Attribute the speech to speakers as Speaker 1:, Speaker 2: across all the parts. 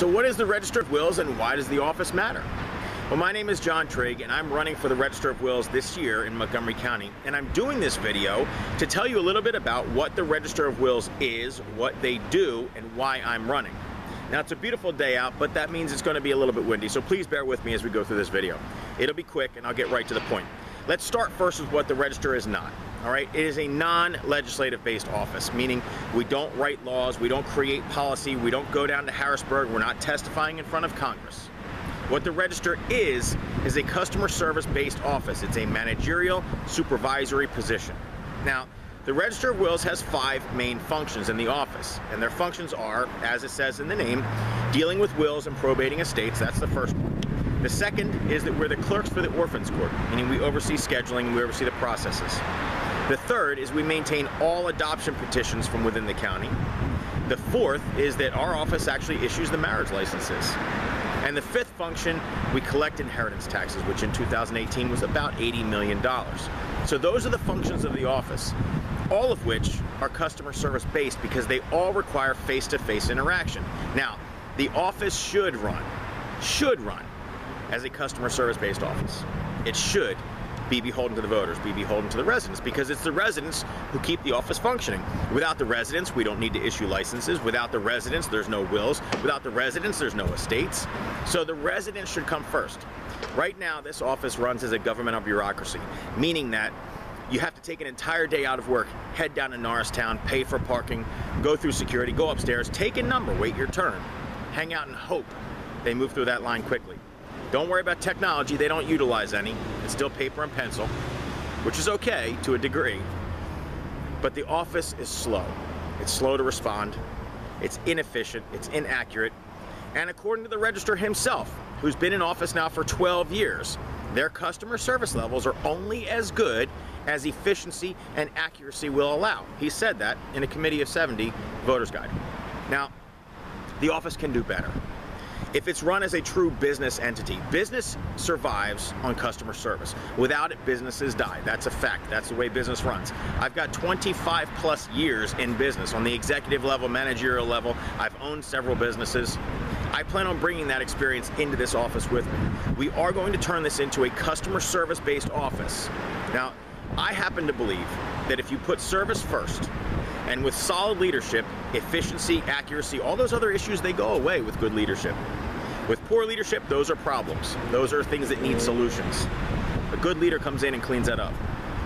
Speaker 1: So what is the Register of Wills and why does the office matter? Well, my name is John Trigg and I'm running for the Register of Wills this year in Montgomery County. And I'm doing this video to tell you a little bit about what the Register of Wills is, what they do, and why I'm running. Now it's a beautiful day out, but that means it's gonna be a little bit windy, so please bear with me as we go through this video. It'll be quick and I'll get right to the point. Let's start first with what the Register is not. All right, it is a non-legislative based office, meaning we don't write laws, we don't create policy, we don't go down to Harrisburg, we're not testifying in front of Congress. What the Register is, is a customer service based office. It's a managerial supervisory position. Now, the Register of Wills has five main functions in the office, and their functions are, as it says in the name, dealing with wills and probating estates, that's the first one. The second is that we're the clerks for the Orphans Court, meaning we oversee scheduling we oversee the processes. The third is we maintain all adoption petitions from within the county. The fourth is that our office actually issues the marriage licenses. And the fifth function, we collect inheritance taxes, which in 2018 was about $80 million. So those are the functions of the office, all of which are customer service based because they all require face-to-face -face interaction. Now, the office should run, should run as a customer service based office. It should be beholden to the voters, be beholden to the residents, because it's the residents who keep the office functioning. Without the residents, we don't need to issue licenses. Without the residents, there's no wills. Without the residents, there's no estates. So the residents should come first. Right now, this office runs as a governmental bureaucracy, meaning that you have to take an entire day out of work, head down to Norristown, pay for parking, go through security, go upstairs, take a number, wait your turn, hang out and hope they move through that line quickly. Don't worry about technology, they don't utilize any. It's still paper and pencil, which is okay to a degree. But the office is slow. It's slow to respond, it's inefficient, it's inaccurate, and according to the register himself, who's been in office now for 12 years, their customer service levels are only as good as efficiency and accuracy will allow. He said that in a committee of 70 voters guide. Now, the office can do better if it's run as a true business entity. Business survives on customer service. Without it, businesses die. That's a fact. That's the way business runs. I've got 25 plus years in business on the executive level, managerial level. I've owned several businesses. I plan on bringing that experience into this office with me. We are going to turn this into a customer service based office. Now, I happen to believe that if you put service first, and with solid leadership, efficiency, accuracy, all those other issues, they go away with good leadership. With poor leadership, those are problems. Those are things that need solutions. A good leader comes in and cleans that up.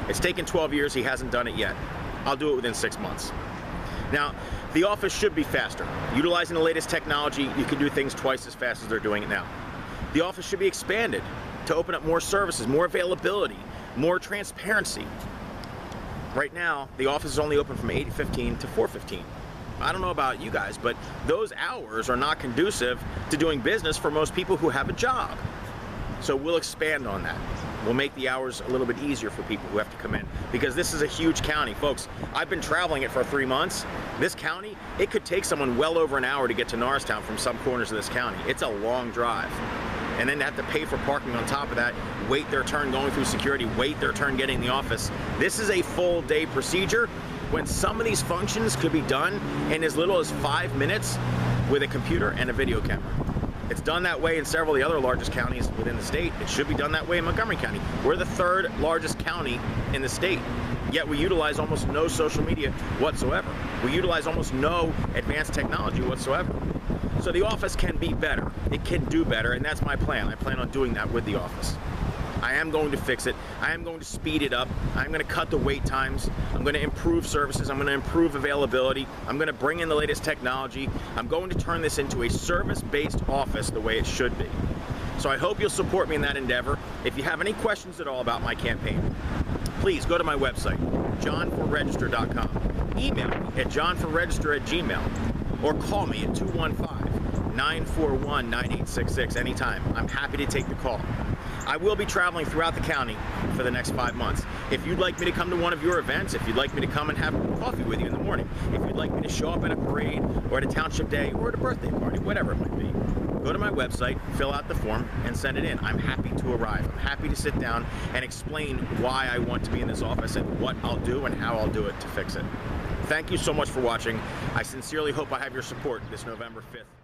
Speaker 1: It's taken 12 years, he hasn't done it yet. I'll do it within six months. Now, the office should be faster. Utilizing the latest technology, you can do things twice as fast as they're doing it now. The office should be expanded to open up more services, more availability, more transparency. Right now, the office is only open from 8.15 to 4.15. I don't know about you guys, but those hours are not conducive to doing business for most people who have a job. So we'll expand on that. We'll make the hours a little bit easier for people who have to come in because this is a huge county. Folks, I've been traveling it for three months. This county, it could take someone well over an hour to get to Norristown from some corners of this county. It's a long drive and then have to pay for parking on top of that, wait their turn going through security, wait their turn getting in the office. This is a full day procedure when some of these functions could be done in as little as five minutes with a computer and a video camera. It's done that way in several of the other largest counties within the state. It should be done that way in Montgomery County. We're the third largest county in the state, yet we utilize almost no social media whatsoever. We utilize almost no advanced technology whatsoever. So the office can be better. It can do better, and that's my plan. I plan on doing that with the office. I am going to fix it. I am going to speed it up. I'm going to cut the wait times. I'm going to improve services. I'm going to improve availability. I'm going to bring in the latest technology. I'm going to turn this into a service-based office the way it should be. So I hope you'll support me in that endeavor. If you have any questions at all about my campaign, please go to my website, johnforregister.com. Email me at johnforregister at gmail or call me at 215 941 9866 anytime. I'm happy to take the call. I will be traveling throughout the county for the next five months. If you'd like me to come to one of your events, if you'd like me to come and have coffee with you in the morning, if you'd like me to show up at a parade or at a township day or at a birthday party, whatever it might be, go to my website, fill out the form, and send it in. I'm happy to arrive. I'm happy to sit down and explain why I want to be in this office and what I'll do and how I'll do it to fix it. Thank you so much for watching. I sincerely hope I have your support this November 5th.